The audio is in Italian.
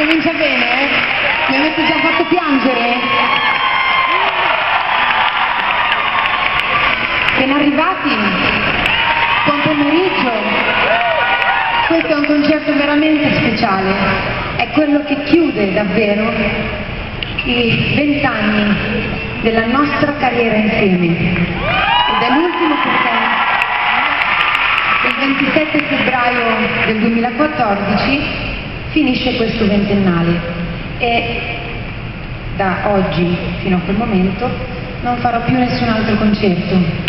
comincia bene, eh? Mi avete già fatto piangere? Ben arrivati, buon pomeriggio. Questo è un concerto veramente speciale, è quello che chiude davvero i vent'anni della nostra carriera insieme. Ed è l'ultimo perché il 27 febbraio del 2014 finisce questo ventennale e da oggi fino a quel momento non farò più nessun altro concerto